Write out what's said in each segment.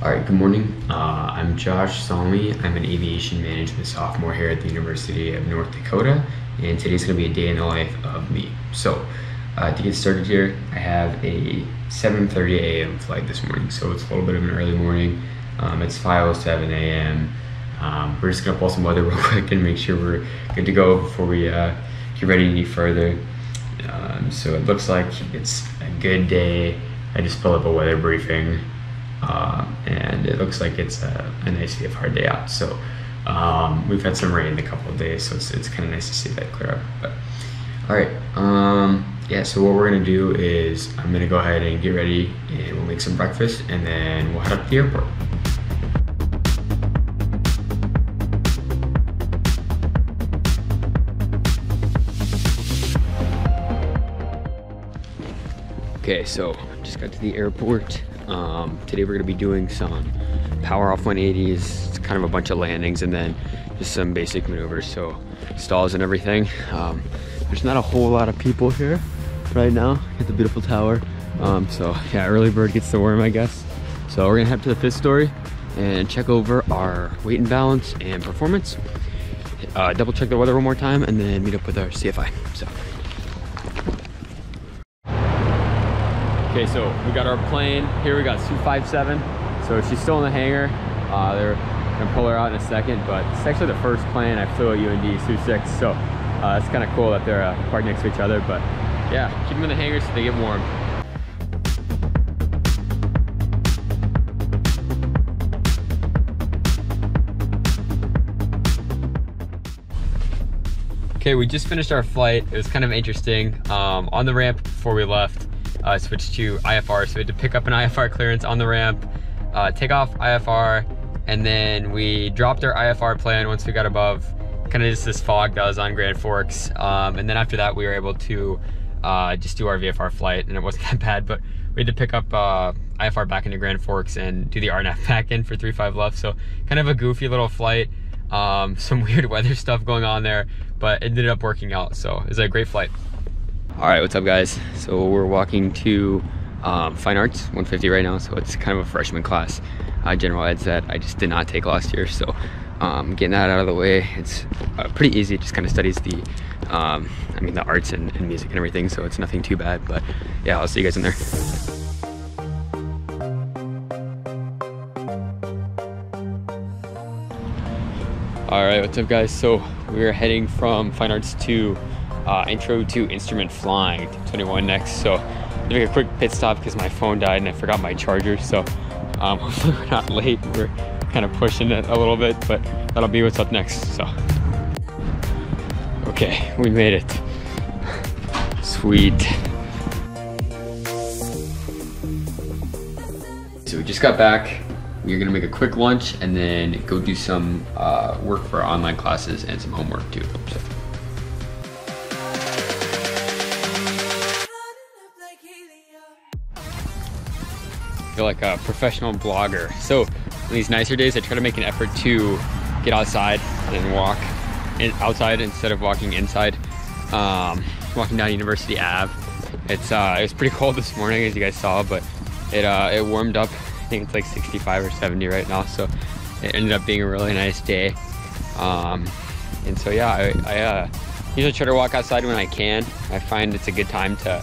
All right, good morning. Uh, I'm Josh Salmi. I'm an aviation management sophomore here at the University of North Dakota, and today's gonna be a day in the life of me. So, uh, to get started here, I have a 7.30 a.m. flight this morning, so it's a little bit of an early morning. Um, it's 5.07 a.m. Um, we're just gonna pull some weather real quick and make sure we're good to go before we uh, get ready any further. Um, so it looks like it's a good day. I just pulled up a weather briefing uh, and it looks like it's a, a nice VFR day out. So um, we've had some rain a couple of days, so it's, it's kind of nice to see that clear up. But all right, um, yeah. So what we're gonna do is I'm gonna go ahead and get ready, and we'll make some breakfast, and then we'll head up to the airport. Okay, so just got to the airport. Um, today we're gonna be doing some power off 180s, it's kind of a bunch of landings and then just some basic maneuvers. So stalls and everything. Um, there's not a whole lot of people here right now at the beautiful tower. Um, so yeah, early bird gets the worm, I guess. So we're gonna head to the fifth story and check over our weight and balance and performance. Uh, double check the weather one more time and then meet up with our CFI. So. Okay, so we got our plane. Here we got Su-57. So she's still in the hangar. Uh, they're gonna pull her out in a second, but it's actually the first plane I flew at UND, Su-6. So uh, it's kind of cool that they're uh, parked next to each other. But yeah, keep them in the hangar so they get warm. Okay, we just finished our flight. It was kind of interesting. Um, on the ramp before we left, uh, switched to IFR. So we had to pick up an IFR clearance on the ramp, uh, take off IFR, and then we dropped our IFR plan once we got above kind of just this fog that was on Grand Forks. Um, and then after that, we were able to uh, just do our VFR flight, and it wasn't that bad, but we had to pick up uh, IFR back into Grand Forks and do the RNAV back in for 3-5 left. So kind of a goofy little flight. Um, some weird weather stuff going on there, but it ended up working out. So it was a great flight. All right, what's up guys? So we're walking to um, Fine Arts 150 right now. So it's kind of a freshman class, uh, general eds that I just did not take last year. So um, getting that out of the way, it's uh, pretty easy. It just kind of studies the, um, I mean the arts and, and music and everything. So it's nothing too bad, but yeah, I'll see you guys in there. All right, what's up guys? So we're heading from Fine Arts to uh, Intro to Instrument Flying 21 next. So I'm make a quick pit stop because my phone died and I forgot my charger. So um, hopefully we're not late. We're kind of pushing it a little bit, but that'll be what's up next. So, okay, we made it. Sweet. So we just got back. We're gonna make a quick lunch and then go do some uh, work for our online classes and some homework too. So. Feel like a professional blogger. So on these nicer days, I try to make an effort to get outside and walk in, outside instead of walking inside. Um, walking down University Ave. It's uh, it was pretty cold this morning, as you guys saw, but it uh, it warmed up. I think it's like 65 or 70 right now, so it ended up being a really nice day. Um, and so yeah, I, I uh, usually try to walk outside when I can. I find it's a good time to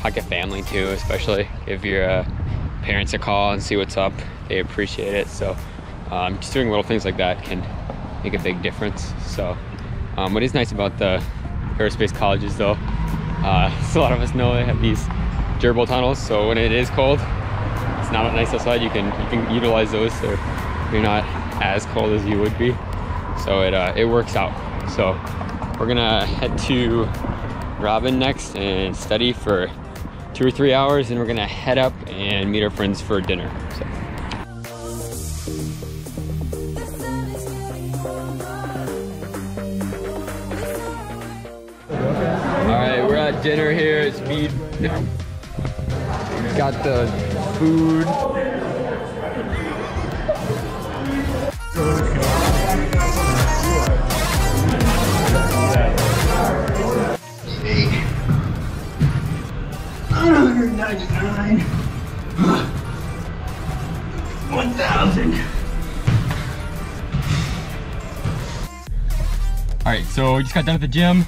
hug a family too, especially if you're uh, parents a call and see what's up. They appreciate it. So um, just doing little things like that can make a big difference. So um, what is nice about the aerospace colleges though, uh, so a lot of us know they have these gerbil tunnels. So when it is cold, it's not nice outside. You can you can utilize those so you're not as cold as you would be. So it uh, it works out. So we're gonna head to Robin next and study for two or three hours and we're gonna head up and meet our friends for dinner. So. All right, we're at dinner here at Speed. Got the food. 999. 1000. All right, so we just got done at the gym.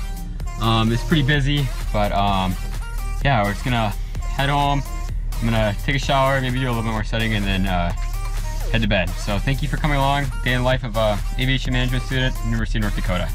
Um, it's pretty busy, but um, yeah, we're just gonna head home. I'm gonna take a shower, maybe do a little bit more setting, and then uh, head to bed. So thank you for coming along. Day in the life of a aviation management student, University of North Dakota.